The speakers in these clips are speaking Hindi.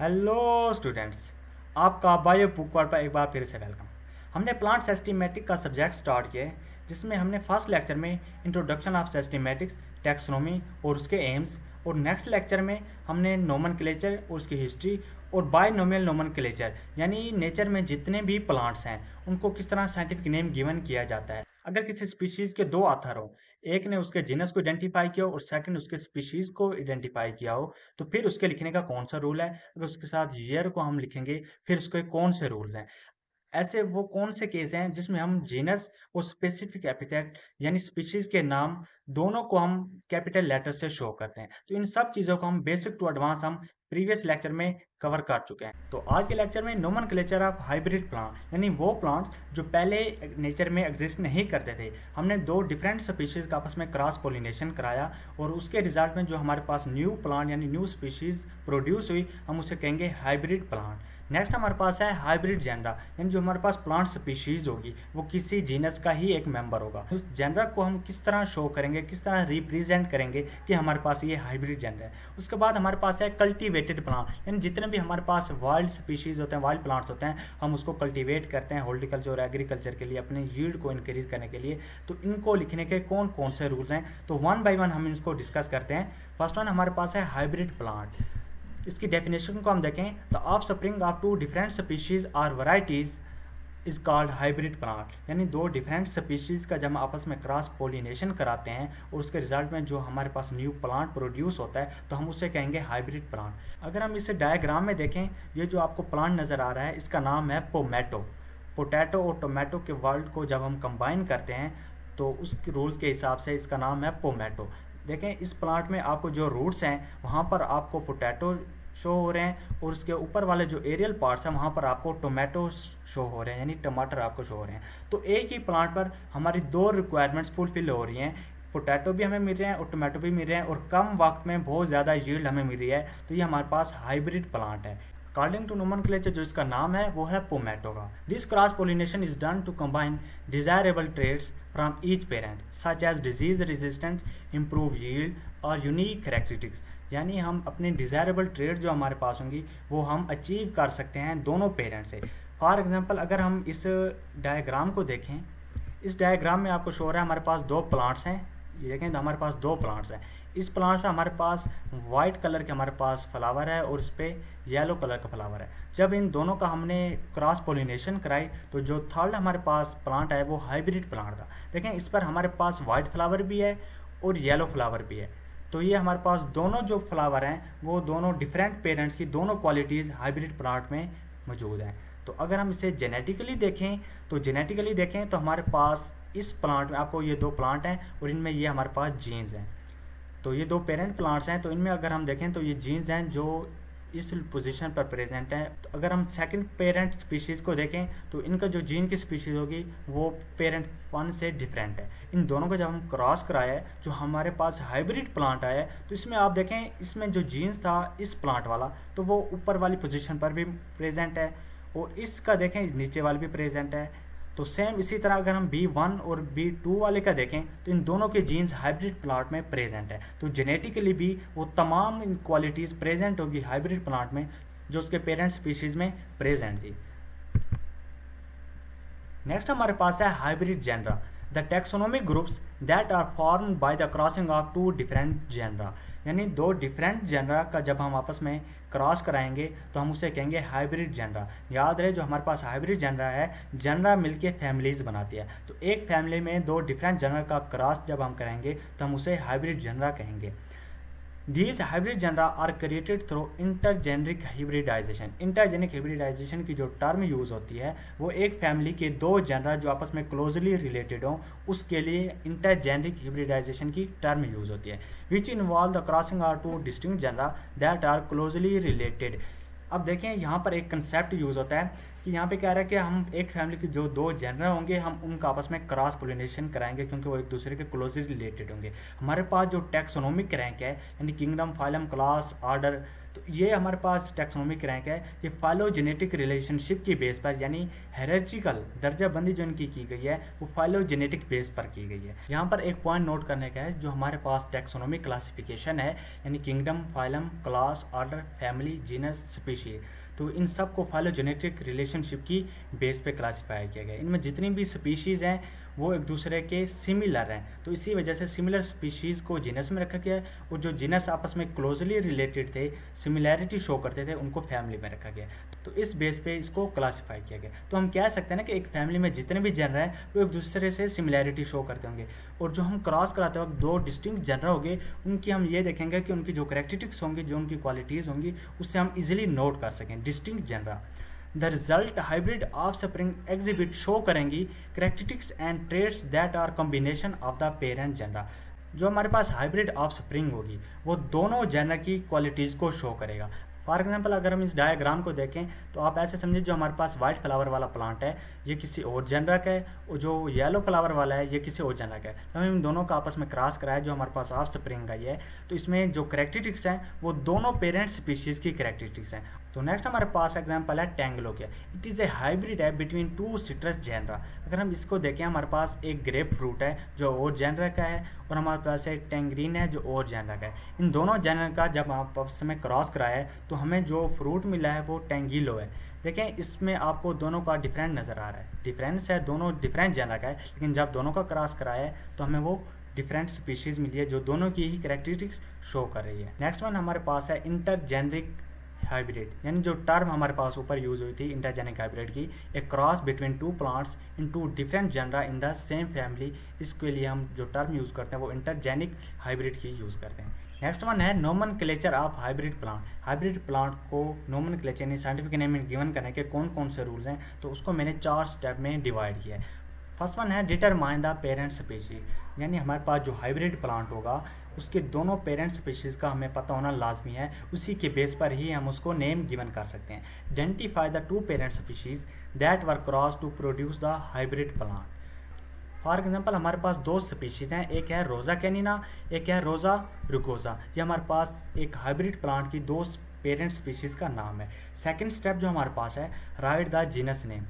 हेलो स्टूडेंट्स, आपका बायो बुक पर एक बार फिर से वेलकम। हमने प्लांट सिस्टमेटिक का सब्जेक्ट स्टार्ट किया है, जिसमें हमने फ़र्स्ट लेक्चर में इंट्रोडक्शन ऑफ़ सिस्टमेटिक्स टेक्सोनोमी और उसके एम्स और नेक्स्ट लेक्चर में हमने नोमन क्लेचर और उसकी हिस्ट्री और बायनोमियल नोमन क्लेचर यानी नेचर में जितने भी प्लांट्स हैं, उनको किस तरह साइंटिफिक नेम गिवन किया जाता है। अगर किसी स्पीशीज के दो आथर हो, एक ने उसके जीनस को आइडेंटिफाई किया और सेकंड उसके स्पीशीज को आइडेंटिफाई किया हो तो फिर उसके लिखने का कौन सा रूल है? अगर उसके साथ ईयर को हम लिखेंगे, फिर उसके कौन से रूल्स हैं? ऐसे वो कौन से केस हैं जिसमें हम जीनस और स्पेसिफिक एपिथेट यानी स्पीशीज के नाम दोनों को हम कैपिटल लेटर से शो करते हैं। तो इन सब चीज़ों को हम बेसिक टू एडवांस हम प्रीवियस लेक्चर में कवर कर चुके हैं। तो आज के लेक्चर में nomenclature of hybrid plant यानी वो प्लांट्स जो पहले नेचर में एग्जिस्ट नहीं करते थे। हमने दो डिफरेंट स्पीशीज का आपस में क्रॉस पोलिनेशन कराया और उसके रिज़ल्ट में जो हमारे पास न्यू प्लांट यानी न्यू स्पीशीज प्रोड्यूस हुई, हम उसे कहेंगे हाइब्रिड प्लांट नेक्स्ट हमारे पास है हाइब्रिड जेंडा यानी जो हमारे पास प्लांट स्पीशीज होगी, वो किसी जीनस का ही एक मेंबर होगा। उस जेंडर को हम किस तरह शो करेंगे, किस तरह रिप्रेजेंट करेंगे कि हमारे पास ये हाइब्रिड जेंडर है। उसके बाद हमारे पास है कल्टिवेटेड प्लांट यानी जितने भी हमारे पास वाइल्ड स्पीशीज होते हैं वाइल्ड प्लांट्स होते हैं, हम उसको कल्टिवेट करते हैं होर्टिकल्चर और एग्रीकल्चर के लिए, अपने यील्ड को इंक्रीज करने के लिए। तो इनको लिखने के कौन कौन से रूल्स हैं? तो वन बाई वन हम इसको डिस्कस करते हैं। फ़र्स्ट वन हमारे पास है हाइब्रिड प्लांट इसकी डेफिनेशन को हम देखें तो offspring of two different species और varieties is called hybrid plant यानी दो डिफरेंट स्पीशीज़ का जब हम आपस में क्रॉस पोलिनेशन कराते हैं, और उसके रिज़ल्ट में जो हमारे पास न्यू प्लांट प्रोड्यूस होता है तो हम उसे कहेंगे हाइब्रिड प्लांट अगर हम इसे डायग्राम में देखें, ये जो आपको प्लांट नज़र आ रहा है, इसका नाम है पोमेटो पोटैटो और टोमेटो के वर्ल्ड को जब हम कंबाइन करते हैं तो उस रूल्स के हिसाब से इसका नाम है पोमैटो देखें, इस प्लांट में आपको जो रूट्स हैं, वहाँ पर आपको पोटैटो शो हो रहे हैं और उसके ऊपर वाले जो एरियल पार्ट्स हैं, वहाँ पर आपको टोमेटो शो हो रहे हैं, यानी टमाटर आपको शो हो रहे हैं। तो एक ही प्लांट पर हमारी दो रिक्वायरमेंट्स फुलफिल हो रही हैं। पोटैटो भी हमें मिल रहे हैं और टोमेटो भी मिल रहे हैं और कम वक्त में बहुत ज़्यादा यील्ड हमें मिल रही है। तो ये हमारे पास हाइब्रिड प्लांट है। अकॉर्डिंग टू नोमन जो इसका नाम है, वो है पोमेटो का। This cross pollination is done to combine desirable traits from each parent such as disease resistance, improve yield और unique characteristics यानी हम अपने डिज़ायरेबल ट्रेड जो हमारे पास होंगी वो हम अचीव कर सकते हैं दोनों पेरेंट से। फॉर एग्जांपल अगर हम इस डायग्राम को देखें इस डायग्राम में आपको शो रहा है हमारे पास दो प्लांट्स हैं। ये देखें तो हमारे पास दो प्लांट्स हैं। इस प्लांट में हमारे पास वाइट कलर के हमारे पास फ्लावर है और इस पर येलो कलर का फ्लावर है। जब इन दोनों का हमने क्रॉस पोलिनेशन कराई तो जो थर्ड हमारे पास प्लांट है, वो हाइब्रिड प्लांट था। देखें इस पर हमारे पास वाइट फ्लावर भी है और येलो फ्लावर भी है। तो ये हमारे पास दोनों जो फ्लावर हैं, वो दोनों डिफरेंट पेरेंट्स की दोनों क्वालिटीज़ हाइब्रिड प्लांट में मौजूद हैं। तो अगर हम इसे जेनेटिकली देखें तो जेनेटिकली देखें तो हमारे पास इस प्लांट में आपको ये दो प्लांट हैं और इनमें ये हमारे पास जीन्स हैं। तो ये दो पेरेंट प्लांट्स हैं तो इनमें अगर हम देखें तो ये जीन्स हैं जो इस पोजीशन पर प्रेजेंट है। तो अगर हम सेकंड पेरेंट स्पीशीज़ को देखें तो इनका जो जीन की स्पीशीज़ होगी, वो पेरेंट वन से डिफरेंट है। इन दोनों को जब हम क्रॉस कराया जो हमारे पास हाइब्रिड प्लांट आया है तो इसमें आप देखें, इसमें जो जीन्स था इस प्लांट वाला तो वो ऊपर वाली पोजिशन पर भी प्रेजेंट है और इसका देखें, नीचे वाली भी प्रेजेंट है। तो सेम इसी तरह अगर हम बी वन और बी टू वाले का देखें तो इन दोनों के जीन्स हाइब्रिड प्लांट में प्रेजेंट है। तो जेनेटिकली भी वो तमाम क्वालिटीज़ प्रेजेंट होगी हाइब्रिड प्लांट में, जो उसके पेरेंट स्पीशीज़ में प्रेजेंट थी। नेक्स्ट हमारे पास है hybrid genera the taxonomic groups that are form by the crossing of two different genera यानी दो डिफरेंट जनरा का जब हम आपस में क्रॉस कराएँगे तो हम उसे कहेंगे हाइब्रिड जनरा याद रहे, जो हमारे पास हाइब्रिड जनरा है जनरा मिलके फैमिलीज़ बनाती है। तो एक फैमिली में दो डिफरेंट जनरा का क्रॉस जब हम करेंगे तो हम उसे हाइब्रिड जनरा कहेंगे। These hybrid genera are created through intergeneric hybridization. Intergenic hybridization की जो टर्म यूज़ होती है, वो एक फैमिली के दो जनरा जो आपस में क्लोजली रिलेटेड हों, उसके लिए इंटरजेनरिक हिब्रिडाइजेशन की टर्म यूज़ होती है which involve the crossing are two distinct genera that are closely related अब देखें, यहाँ पर एक कंसेप्ट यूज़ होता है कि यहाँ पे कह रहा है कि हम एक फैमिली के जो दो जनरल होंगे, हम उनका आपस में क्रॉस पोलिनेशन कराएँगे क्योंकि वो एक दूसरे के क्लोजली रिलेटेड होंगे। हमारे पास जो टेक्सोनोमिक रैंक है, यानी किंगडम फाइलम क्लास ऑर्डर तो ये हमारे पास टेक्सोनोमिक रैंक है। ये फाइलोजेनेटिक रिलेशनशिप की बेस पर, यानी हेरेजिकल दर्जाबंदी जो इनकी की गई है, वो फाइलोजेनेटिक बेस पर की गई है। यहाँ पर एक पॉइंट नोट करने का है, जो हमारे पास टेक्सोनोमिक क्लासिफिकेशन है, यानी kingdom phylum class order family genus species तो इन सबको फाइलोजेनेटिक रिलेशनशिप की बेस पे क्लासीफाई किया गया इनमें जितनी भी स्पीशीज़ हैं वो एक दूसरे के सिमिलर हैं। तो इसी वजह से सिमिलर स्पीशीज़ को जिनस में रखा गया है और जो जिनस आपस में क्लोजली रिलेटेड थे सिमिलैरिटी शो करते थे, उनको फैमिली में रखा गया तो इस बेस पे इसको क्लासीफाई किया गया तो हम कह सकते हैं ना कि एक फैमिली में जितने भी जनर हैं, वो एक दूसरे से सिमिलैरिटी शो करते होंगे। और जो हम क्रॉस कराते वक्त दो डिस्टिंग जनर होंगे, उनकी हम ये देखेंगे कि उनकी जो करेक्टिटिक्स होंगी, जो उनकी क्वालिटीज़ होंगी, उससे हम इजिली नोट कर सकें। Distinct genera the result hybrid offspring exhibit show करेंगी characteristics and traits that are combination of the parent genera जो हमारे पास हाइब्रिड ऑफ़ स्प्रिंग होगी, वो दोनों जेंडर की क्वालिटीज़ को शो करेगा। फॉर एग्ज़ाम्पल अगर हम इस डायग्राम को देखें तो आप ऐसे समझिए जो हमारे पास व्हाइट फ्लावर वाला प्लांट है, ये किसी और जनर का है, और जो येलो फ्लावर वाला है, ये किसी और जनर का है। तो हम इन दोनों का आपस में क्रॉस कराया, जो हमारे पास ऑफ़ स्प्रिंग का है। तो इसमें जो करेक्टिटिक्स हैं, वो दोनों पेरेंट स्पीशीज़ की करेक्टिटिक्स हैं। तो नेक्स्ट हमारे पास एग्ज़ाम्पल है टेंगलो के। इट इज़ ए हाइब्रिड है बिटवीन टू सिट्रस जेनरा अगर हम इसको देखें, हमारे पास एक ग्रेप फ्रूट है जो और जेनरा का है, और हमारे पास एक टेंगरीन है जो और जेनरा का है। इन दोनों जेनर का जब आप में क्रॉस कराया है तो हमें जो फ्रूट मिला है वो टेंगिलो है। देखें, इसमें आपको दोनों का डिफरेंट नज़र आ रहा है। डिफरेंस है दोनों डिफरेंट जेनर का है, लेकिन जब दोनों का क्रॉस कराया है तो हमें वो डिफरेंट स्पीशीज़ मिली है, जो दोनों की ही करेक्टरिस्टिक्स शो कर रही है। नेक्स्ट वन हमारे पास है इंटरजेनरिक हाइब्रिड। यानी जो टर्म हमारे पास ऊपर यूज़ हुई थी, इंटरजेनिक हाइब्रिड की a cross between two plants in two different genera in the same family इसके लिए हम जो टर्म यूज़ करते हैं, वो इंटरजेनिक हाइब्रिड की यूज़ करते हैं। नेक्स्ट वन है nomenclature of hybrid plant hybrid plant को नोमन क्लेचर यानी साइंटिफिक नेम गिवन करने के कौन कौन से रूल्स हैं तो उसको मैंने चार स्टेप में डिवाइड किया है। फ़र्स्ट वन है डिटरमाइन द पेरेंट स्पीशीज यानी हमारे पास जो हाइब्रिड प्लांट होगा, उसके दोनों पेरेंट स्पीशीज़ का हमें पता होना लाजमी है। उसी के बेस पर ही हम उसको नेम गिवन कर सकते हैं। Identify the two parent species that were cross to produce the hybrid plant for example हमारे पास दो स्पीशीज़ हैं, एक है रोज़ा कैनिना एक है रोज़ा रुकोजा ये हमारे पास एक हाइब्रिड प्लांट की दो पेरेंट स्पीशीज़ का नाम है। सेकेंड स्टेप जो हमारे पास है write the genus name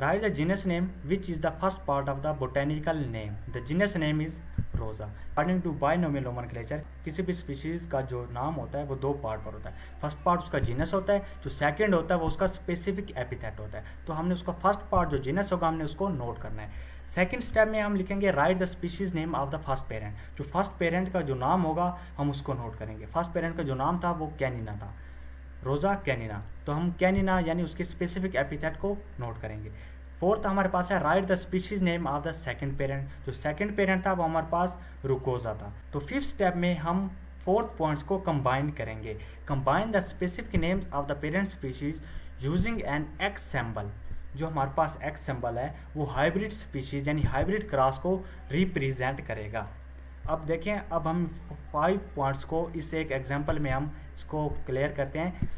write the genus name which is the first part of the botanical name the genus name is Rosa according to binomial nomenclature किसी भी स्पीशीज का जो नाम होता है, वो दो पार्ट पर होता है। फ़र्स्ट पार्ट उसका जीनस होता है, जो सेकंड होता है, वो उसका स्पेसिफिक एपिथेट होता है। तो हमने उसका फ़र्स्ट पार्ट जो जीनस होगा, हमने उसको नोट करना है। सेकंड स्टेप में हम लिखेंगे write the species name of the first parent जो फ़र्स्ट पेरेंट का जो नाम होगा, हम उसको नोट करेंगे। फ़र्स्ट पेरेंट का जो नाम था, वो कैनिना था। रोजा कैनिना। तो हम कैनिना यानी उसके स्पेसिफिक एपिथेट को नोट करेंगे। फोर्थ हमारे पास है write the species name of the second parent जो सेकंड पेरेंट था, वो हमारे पास रुकोजा था। तो फिफ्थ स्टेप में हम फोर्थ पॉइंट्स को कंबाइन करेंगे। Combine the specific names of the parent species using an X symbol जो हमारे पास एक्स सिंबल है, वो हाइब्रिड स्पीशीज यानी हाइब्रिड क्रॉस को रिप्रेजेंट करेगा। अब देखें, अब हम फाइव पॉइंट्स को इस एक एग्ज़ाम्पल में हम इसको क्लियर करते हैं।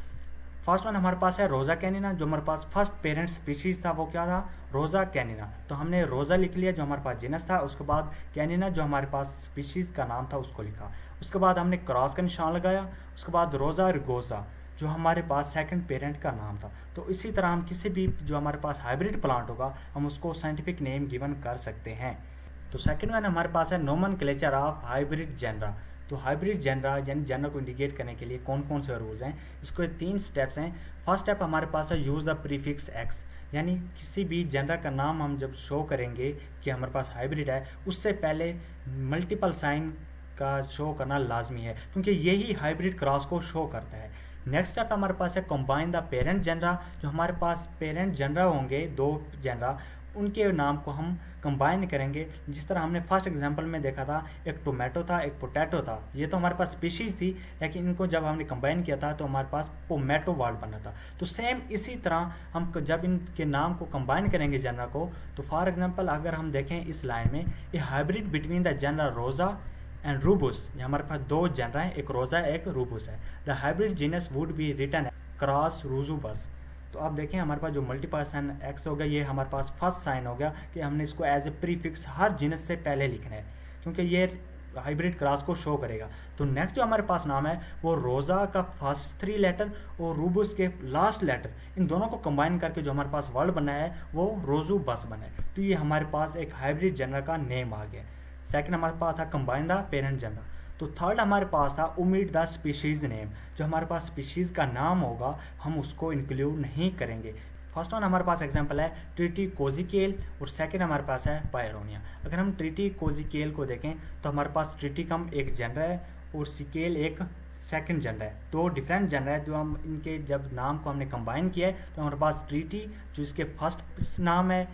फ़र्स्ट वन हमारे पास है रोज़ा कैनिना, जो हमारे पास फ़र्स्ट पेरेंट स्पीशीज था, वो क्या था? रोज़ा कैनिना। तो हमने रोज़ा लिख लिया, जो हमारे पास जिनस था, उसके बाद कैनिना, जो हमारे पास स्पीशीज़ का नाम था, उसको लिखा। उसके बाद हमने क्रॉस का निशान लगाया, उसके बाद रोज़ा रिगोजा जो हमारे पास सेकंड पेरेंट का नाम था। तो इसी तरह हम किसी भी, जो हमारे पास हाइब्रिड प्लांट होगा, हम उसको साइंटिफिक नेम गिवन कर सकते हैं। तो सेकंड वन हमारे पास है नोमन ऑफ़ हाइब्रिड जेनरा तो हाइब्रिड जनरा यानी जनर को इंडिकेट करने के लिए कौन कौन से रूल्स हैं? इसको तीन स्टेप्स हैं। फ़र्स्ट स्टेप हमारे पास है यूज़ द प्रीफिक्स एक्स यानी किसी भी जनरा का नाम हम जब शो करेंगे कि हमारे पास हाइब्रिड है, उससे पहले मल्टीपल साइन का शो करना लाजमी है, क्योंकि यही हाइब्रिड क्रॉस को शो करता है। नेक्स्ट स्टेप हमारे पास है कंबाइन द पेरेंट जनरा जो हमारे पास पेरेंट जनरा होंगे, दो जनरा उनके नाम को हम कंबाइन करेंगे। जिस तरह हमने फ़र्स्ट एग्जांपल में देखा था, एक टोमेटो था, एक पोटैटो था। ये तो हमारे पास स्पीशीज़ थी, लेकिन इनको जब हमने कंबाइन किया था तो हमारे पास पोमेटो वर्ड बना था। तो सेम इसी तरह हम जब इनके नाम को कंबाइन करेंगे जनरा को तो फॉर एग्ज़ाम्पल अगर हम देखें इस लाइन में, ये hybrid between the genera Rosa and Rubus ये हमारे पास दो जनरा है, एक रोज़ा एक रूबुस है। The hybrid genus would be written cross रूजूबस तो आप देखें, हमारे पास जो मल्टीपल साइन एक्स हो गया, ये हमारे पास फ़र्स्ट साइन हो गया कि हमने इसको एज ए प्रीफिक्स हर जिनस से पहले लिखना है, क्योंकि ये हाइब्रिड क्लास को शो करेगा। तो नेक्स्ट जो हमारे पास नाम है, वो रोज़ा का फ़र्स्ट थ्री लेटर और रूबुस के लास्ट लेटर इन दोनों को कंबाइन करके जो हमारे पास वर्ड बना है, वो रोजू बस बना है। तो ये हमारे पास एक हाइब्रिड जनरल का नेम आ गया। सेकंड हमारे पास था कंबाइन द पेरेंट जनरल तो थर्ड हमारे पास था उमिड द स्पीशीज़ नेम जो हमारे पास स्पीशीज़ का नाम होगा, हम उसको इंक्लूड नहीं करेंगे। फ़र्स्ट वन हमारे पास एग्जांपल है ट्रिटी कोजिकेल और सेकंड हमारे पास है पायरोनिया अगर हम ट्रिटी कोजिकेल को देखें तो हमारे पास ट्रीटी कम एक जनर है और सिकेल एक सेकंड जनर है। दो डिफरेंट जनर है, जो हम इनके जब नाम को हमने कंबाइन किया है तो हमारे पास ट्रिटी जो इसके फ़र्स्ट नाम है,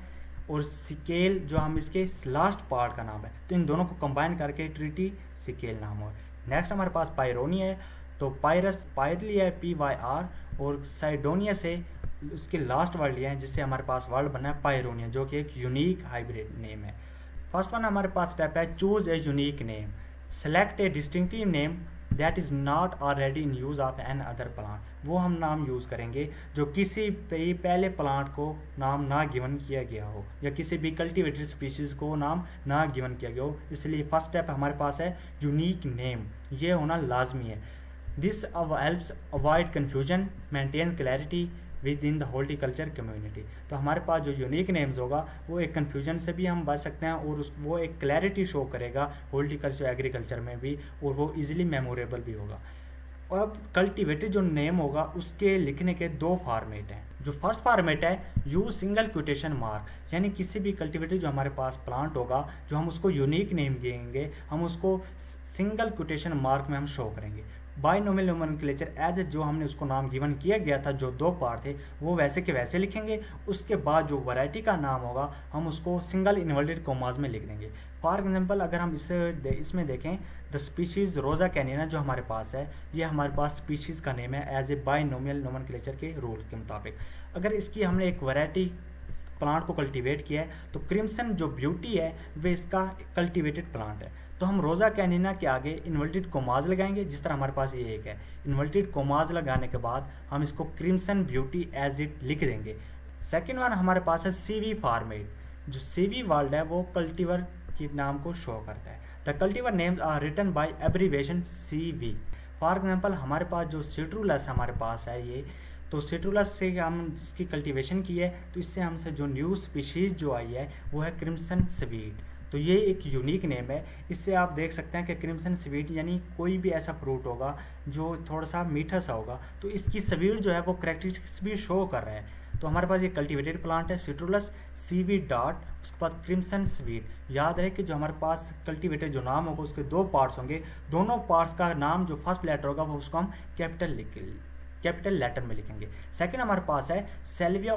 और सिकेल जो हम इसके लास्ट पार्ट का नाम है। तो इन दोनों को कंबाइन करके ट्रीटी सिकेल नाम हो नेक्स्ट हमारे पास पायरोनिया है तो पायरस पायर लिया है पी वाई आर और साइडोनिया से उसके लास्ट वर्ड लिया है, जिससे हमारे पास वर्ड बना है पायरोनिया, जो कि एक यूनिक हाइब्रिड नेम है। फ़र्स्ट वन हमारे पास स्टेप है choose a unique name select a distinctive name that is not already in use of another plant वो हम नाम यूज़ करेंगे जो किसी भी पहले प्लांट को नाम ना गिवन किया गया हो, या किसी भी कल्टिवेटेड स्पीशीज़ को नाम ना गिवन किया गया हो। इसलिए फ़र्स्ट स्टेप हमारे पास है यूनिक नेम ये होना लाजमी है। This helps avoid confusion maintain clarity within the horticulture community तो हमारे पास जो यूनिक नेम्स होगा, वो एक कन्फ्यूज़न से भी हम बच सकते हैं और उस, वो एक क्लैरिटी शो करेगा हॉर्टिकल्चर एग्रीकल्चर में भी और वो इजीली मेमोरेबल भी होगा। और अब कल्टिवेटेड जो नेम होगा, उसके लिखने के दो फार्मेट हैं। जो फ़र्स्ट फार्मेट है यूज़ सिंगल क्विटेशन मार्क यानी किसी भी कल्टिवेटेड जो हमारे पास प्लांट होगा, जो हम उसको यूनिक नेम देंगे, हम उसको सिंगल क्विटेशन मार्क में हम शो करेंगे। बाइनोमियल नोमेनक्लेचर एज ए जो हमने उसको नाम गिवन किया गया था, जो दो पार्ट थे, वो वैसे के वैसे लिखेंगे। उसके बाद जो वैरायटी का नाम होगा, हम उसको सिंगल इन्वर्टेड कोमाज में लिख देंगे। फॉर एग्ज़ाम्पल अगर हम इसे इसमें देखें द स्पीशीज़ रोज़ा कैनिना जो हमारे पास है, ये हमारे पास स्पीशीज़ का नेम है एज ए बाइनोमियल नोमेनक्लेचर के रूल के मुताबिक। अगर इसकी हमने एक वैरायटी प्लांट को कल्टीवेट किया है तो क्रिम्सन जो ब्यूटी है, वे इसका कल्टीवेटेड प्लांट है। तो हम रोज़ा कैनिना के आगे इन्वर्टेड कोमाज लगाएँगे, जिस तरह हमारे पास ये एक है। इन्वर्टेड कोमाज लगाने के बाद हम इसको क्रिम्सन ब्यूटी एज इट लिख देंगे। सेकेंड वन हमारे पास है सीवी फार्मेट। जो सीवी वर्ल्ड है, वो कल्टीवर के नाम को शो करता है। The cultivar names are written by abbreviation C V for example हमारे पास जो सिट्रूलस हमारे पास है ये तो सिट्रूलस से हम इसकी कल्टीवेशन की है तो इससे हमसे जो न्यू स्पीशीज़ जो आई है, वो है क्रिम्सन स्वीट तो ये एक यूनिक नेम है। इससे आप देख सकते हैं कि क्रिम्सन स्वीट यानी कोई भी ऐसा फ्रूट होगा जो थोड़ा सा मीठा सा होगा तो इसकी स्वीट जो है वो करेक्टरिस्टिक्स भी शो कर रहे हैं। तो हमारे पास ये कल्टीवेटेड प्लांट है सिट्रुलस सी डॉट उसके बाद क्रिम्सन स्वीट याद रहे कि जो हमारे पास कल्टीवेटेड जो नाम होगा, उसके दो पार्ट्स होंगे। दोनों पार्ट्स का नाम जो फ़र्स्ट लेटर होगा, वो उसको हम कैपिटल लिख कैपिटल लेटर में लिखेंगे। सेकंड हमारे पास है Salvia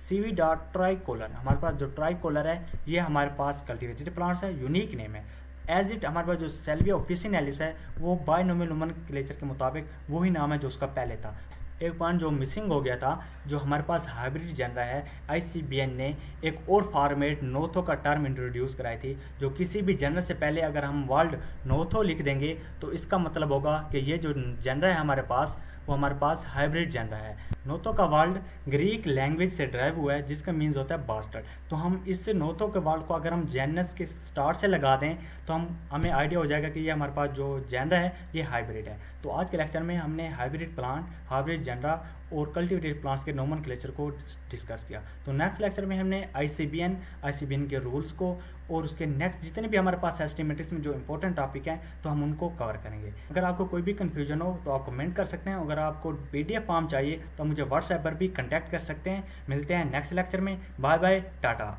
officinalis CV dot tricolor हमारे पास जो ट्राइकोलर है, ये हमारे पास कल्टिवेटेड प्लांट्स है यूनिक नेम है। एज इट हमारे पास जो सेल्विया ऑफिसिनेलिस है, वो बायनोमिल क्लेचर के मुताबिक वही नाम है जो उसका पहले था। एक पॉइंट जो मिसिंग हो गया था, जो हमारे पास हाइब्रिड जन रहा है आईसीबीएन ने एक और फॉर्मेट नोथो का टर्म इंट्रोड्यूस कराई थी, जो किसी भी जनर से पहले अगर हम वर्ल्ड नोथो लिख देंगे तो इसका मतलब होगा कि ये जो जनरा है हमारे पास, वो हमारे पास हाइब्रिड जनरा है। नोतो का वर्ल्ड ग्रीक लैंग्वेज से ड्राइव हुआ है, जिसका मीन्स होता है बास्टर्ड तो हम इस नोतो के वर्ल्ड को अगर हम जैनस के स्टार्ट से लगा दें तो हम, हमें आइडिया हो जाएगा कि ये हमारे पास जो जनर है, ये हाइब्रिड है. तो आज के लेक्चर में हमने हाइब्रिड प्लांट हाइब्रिड जेनरा और कल्टिवेटेड प्लांट्स के नॉमन को डिस्कस किया. तो नेक्स्ट लेक्चर में हमने आईसीबीएन आईसीबीएन के रूल्स को और उसके नेक्स्ट जितने भी हमारे पास एस्टिमेटिक्स में जो इंपॉर्टेंट टॉपिक हैं तो हम उनको कवर करेंगे. अगर आपको कोई भी कन्फ्यूज़न हो तो आप कमेंट कर सकते हैं. अगर आपको पी डी फॉर्म चाहिए तो मुझे व्हाट्सएप पर भी कॉन्टैक्ट कर सकते हैं। मिलते हैं नेक्स्ट लेक्चर में। Bye bye tata